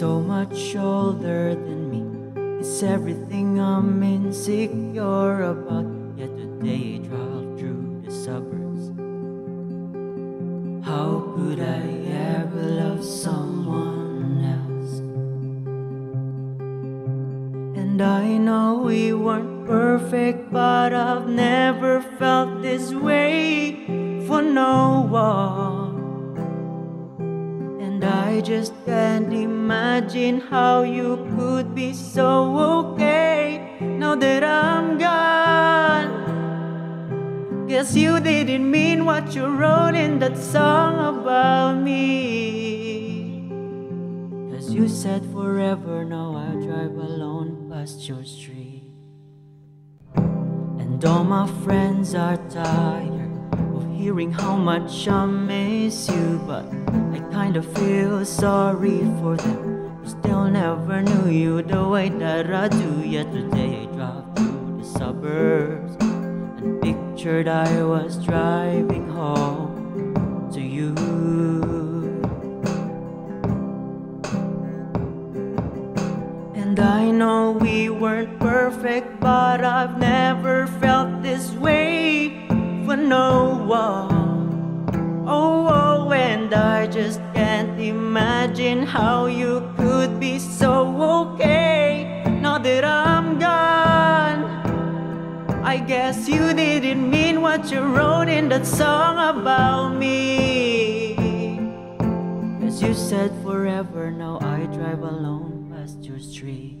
so much older than me. It's everything I'm insecure about. Yet today I drove through the suburbs. How could I ever love someone else? And I know we weren't perfect, but I've never felt this way for no one. And I just can't imagine how you could be so okay now that I'm gone. Guess you didn't mean what you wrote in that song about me. Cause you said forever, now I drive alone past your street. And all my friends are tired hearing how much I miss you, but I kinda feel sorry for them. Still never knew you the way that I do. Yet today I drove through the suburbs and pictured I was driving home to you. And I know we weren't perfect, but I've never felt this way for no one. Oh, oh, and I just can't imagine how you could be so okay now that I'm gone. I guess you didn't mean what you wrote in that song about me. Cause you said forever, now I drive alone past your street.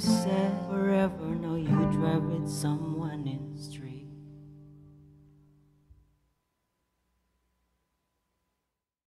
said forever, no, you drive with someone in